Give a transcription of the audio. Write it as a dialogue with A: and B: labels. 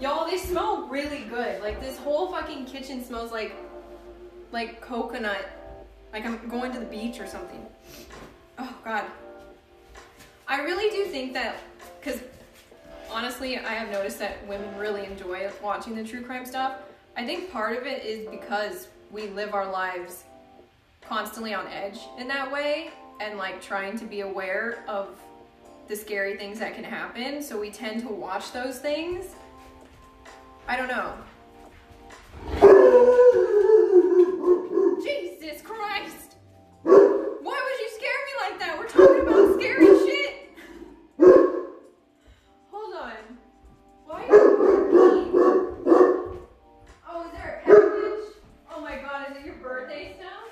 A: Y'all, they smell really good. Like this whole fucking kitchen smells like like coconut. Like I'm going to the beach or something. Oh god. I really do think that cuz honestly, I have noticed that women really enjoy watching the true crime stuff. I think part of it is because we live our lives constantly on edge in that way and like trying to be aware of the scary things that can happen. So we tend to watch those things. I don't know. Jesus Christ! Why would you scare me like that? We're talking about scary shit! Hold on. Why are you Oh, is there a package? Oh my god, is it your birthday sound?